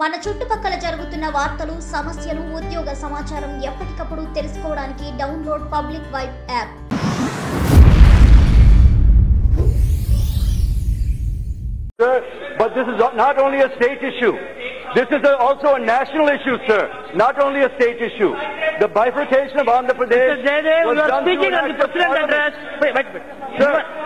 మన చుట్టుపక్కల జరుగుతున్న వార్తలు సమస్యలు ఉద్యోగ సమాచారం ఎప్పటికప్పుడు తెలుసుకోవడానికి download Public Vibe app.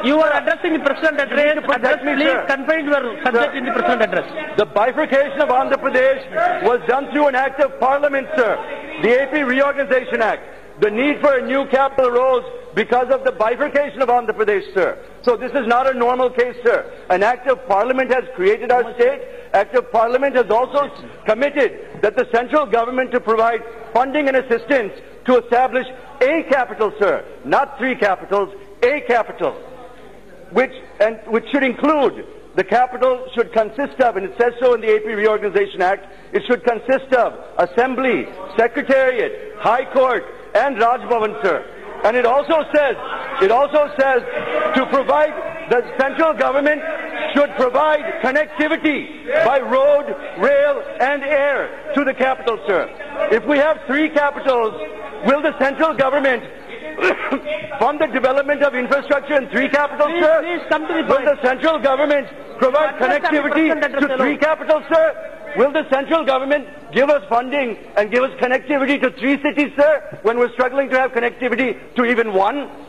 You are addressing the president address. address please confine your subject Sir. in the president address. The bifurcation of Andhra Pradesh was done through an act of parliament, sir. The AP Reorganization Act. The need for a new capital arose because of the bifurcation of Andhra Pradesh, sir. So this is not a normal case, sir. An act of parliament has created our state. Act of parliament has also committed that the central government to provide funding and assistance to establish a capital, sir. Not three capitals, a capital which and which should include the capital should consist of, and it says so in the AP Reorganization Act, it should consist of Assembly, Secretariat, High Court, and Raj Bhavan, sir. And it also says, it also says to provide, the central government should provide connectivity by road, rail, and air to the capital, sir. If we have three capitals, will the central government fund the development of infrastructure in three capitals, Please- sir? please come to the Will the central government provide connectivity to three capitals, sir? Will the central government give us funding and give us connectivity to three cities, sir, when we're struggling to have connectivity to even one?